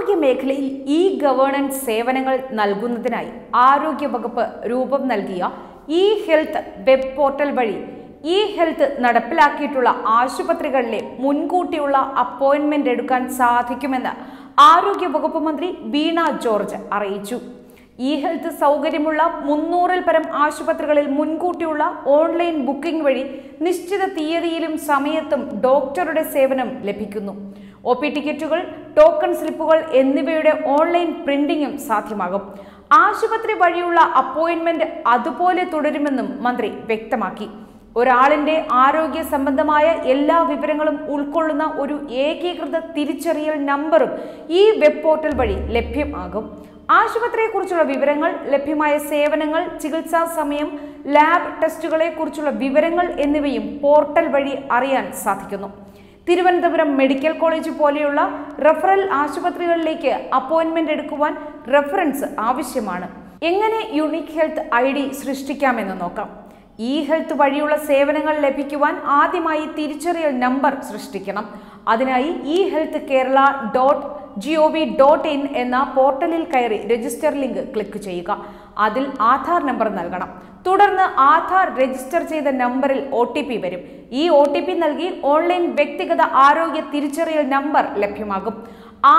ആരോഗ്യ മേഖലയിൽ E governance സേവനങ്ങൾ നൽകുന്നതിനായി ആരോഗ്യ വകുപ്പ് രൂപം നൽകിയ ഇ ഹെൽത്ത് വെബ് പോർട്ടൽ വഴി ഇ ഹെൽത്ത് നടപ്പിലാക്കിയിട്ടുള്ള ആശുപത്രികളിലെ മുൻകൂട്ടിയുള്ള അപ്പോയിൻമെന്റ് എടുക്കാൻ സാധിക്കുമെന്ന് ആരോഗ്യ വകുപ്പ് മന്ത്രി വീണ ജോർജ് അറിയിച്ചു. ഇ ഹെൽത്ത് സൗകര്യമുള്ള മുന്നൂറിൽ പരം ആശുപത്രികളിൽ മുൻകൂട്ടിയുള്ള ഓൺലൈൻ ബുക്കിംഗ് വഴി നിശ്ചിത തീയതിയിലും സമയത്തും ഡോക്ടറുടെ സേവനം ലഭിക്കുന്നു. ഒ പി ടിക്കറ്റുകൾ ടോക്കൺ സ്ലിപ്പുകൾ എന്നിവയുടെ ഓൺലൈൻ പ്രിന്റിംഗും സാധ്യമാകും. ആശുപത്രി വഴിയുള്ള അപ്പോയിന്റ്മെന്റ് അതുപോലെ തുടരുമെന്നും മന്ത്രി വ്യക്തമാക്കി. ഒരാളിന്റെ ആരോഗ്യ സംബന്ധമായ എല്ലാ വിവരങ്ങളും ഉൾക്കൊള്ളുന്ന ഒരു ഏകീകൃത തിരിച്ചറിയൽ നമ്പറും ഈ വെബ് പോർട്ടൽ വഴി ലഭ്യമാകും. ആശുപത്രിയെക്കുറിച്ചുള്ള വിവരങ്ങൾ ലഭ്യമായ സേവനങ്ങൾ ചികിത്സാ സമയം ലാബ് ടെസ്റ്റുകളെ കുറിച്ചുള്ള വിവരങ്ങൾ എന്നിവയും പോർട്ടൽ വഴി അറിയാൻ സാധിക്കുന്നു. തിരുവനന്തപുരം മെഡിക്കൽ കോളേജ് പോലെയുള്ള റഫറൽ ആശുപത്രികളിലേക്ക് അപ്പോയിൻമെന്റ് എടുക്കുവാൻ റെഫറൻസ് ആവശ്യമാണ്. എങ്ങനെ യുണീക് ഹെൽത്ത് ഐ ഡി സൃഷ്ടിക്കാമെന്ന് നോക്കാം. ഇ ഹെൽത്ത് വഴിയുള്ള സേവനങ്ങൾ ലഭിക്കുവാൻ ആദ്യമായി തിരിച്ചറിയൽ നമ്പർ സൃഷ്ടിക്കണം. അതിനായി e health Kerala dot G O V dot in എന്ന പോർട്ടലിൽ കയറി രജിസ്റ്റർ ലിങ്ക് ക്ലിക്ക് ചെയ്യുക. അതിൽ ആധാർ നമ്പർ നൽകണം. തുടർന്ന് ആധാർ രജിസ്റ്റർ ചെയ്ത നമ്പറിൽ ഒ ടി പി വരും. ഈ ഒ ടി പി നൽകി ഓൺലൈൻ വ്യക്തിഗത ആരോഗ്യ തിരിച്ചറിയൽ നമ്പർ ലഭ്യമാകും.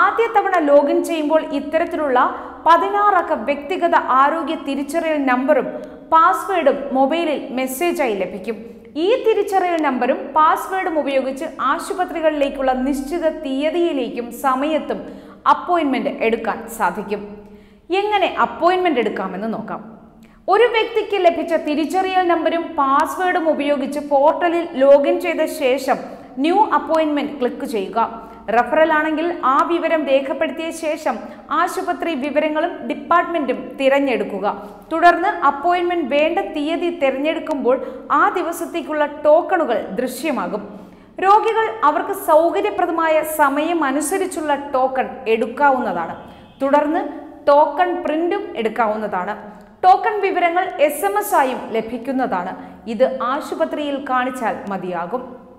ആദ്യ തവണ ലോഗിൻ ചെയ്യുമ്പോൾ ഇത്തരത്തിലുള്ള പതിനാറക്ക വ്യക്തിഗത ആരോഗ്യ തിരിച്ചറിയൽ നമ്പറും പാസ്വേഡും മൊബൈലിൽ മെസ്സേജായി ലഭിക്കും. ഈ തിരിച്ചറിയൽ നമ്പറും പാസ്വേഡും ഉപയോഗിച്ച് ആശുപത്രികളിലേക്കുള്ള നിശ്ചിത തീയതിയിലേക്കും സമയത്തും അപ്പോയിന്റ്മെന്റ് എടുക്കാൻ സാധിക്കും. എങ്ങനെ അപ്പോയിന്റ്മെന്റ് എടുക്കാമെന്ന് നോക്കാം. ഒരു വ്യക്തിക്ക് ലഭിച്ച തിരിച്ചറിയൽ നമ്പരും പാസ്വേഡും ഉപയോഗിച്ച് പോർട്ടലിൽ ലോഗിൻ ചെയ്ത ശേഷം ന്യൂ അപ്പോയിന്റ്മെന്റ് ക്ലിക്ക് ചെയ്യുക. റഫറൽ ആണെങ്കിൽ ആ വിവരം രേഖപ്പെടുത്തിയ ശേഷം ആശുപത്രി വിവരങ്ങളും ഡിപ്പാർട്ട്മെന്റും തിരഞ്ഞെടുക്കുക. തുടർന്ന് അപ്പോയിന്റ്മെന്റ് വേണ്ട തീയതി തിരഞ്ഞെടുക്കുമ്പോൾ ആ ദിവസത്തേക്കുള്ള ടോക്കണുകൾ ദൃശ്യമാകും. രോഗികൾ അവർക്ക് സൗകര്യപ്രദമായ സമയം അനുസരിച്ചുള്ള ടോക്കൺ എടുക്കാവുന്നതാണ്. തുടർന്ന് ടോക്കൺ പ്രിന്റും എടുക്കാവുന്നതാണ്. ടോക്കൺ വിവരങ്ങൾ എസ് ആയും ലഭിക്കുന്നതാണ്. ഇത് ആശുപത്രിയിൽ കാണിച്ചാൽ മതിയാകും.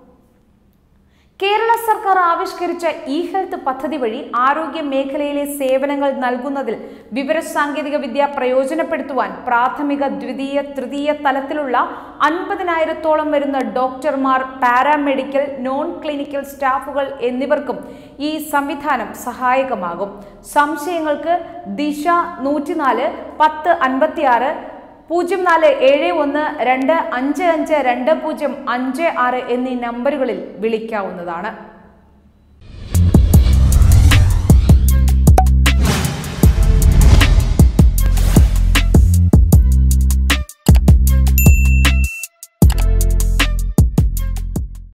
കേരള സർക്കാർ ആവിഷ്കരിച്ച ഇ ഹെൽത്ത് പദ്ധതി വഴി ആരോഗ്യ മേഖലയിലെ സേവനങ്ങൾ നൽകുന്നതിൽ വിവരസാങ്കേതിക വിദ്യ പ്രയോജനപ്പെടുത്തുവാൻ പ്രാഥമിക ദ്വിതീയ തൃതീയ തലത്തിലുള്ള അൻപതിനായിരത്തോളം വരുന്ന ഡോക്ടർമാർ പാരാമെഡിക്കൽ നോൺ ക്ലിനിക്കൽ സ്റ്റാഫുകൾ എന്നിവർക്കും ഈ സംവിധാനം സഹായകമാകും. സംശയങ്ങൾക്ക് ദിശ നൂറ്റിനാല് പത്ത് അൻപത്തിയാറ് പൂജ്യം നാല് ഏഴ് ഒന്ന് രണ്ട് അഞ്ച് അഞ്ച് രണ്ട് പൂജ്യം അഞ്ച് ആറ് എന്നീ നമ്പറുകളിൽ വിളിക്കാവുന്നതാണ്.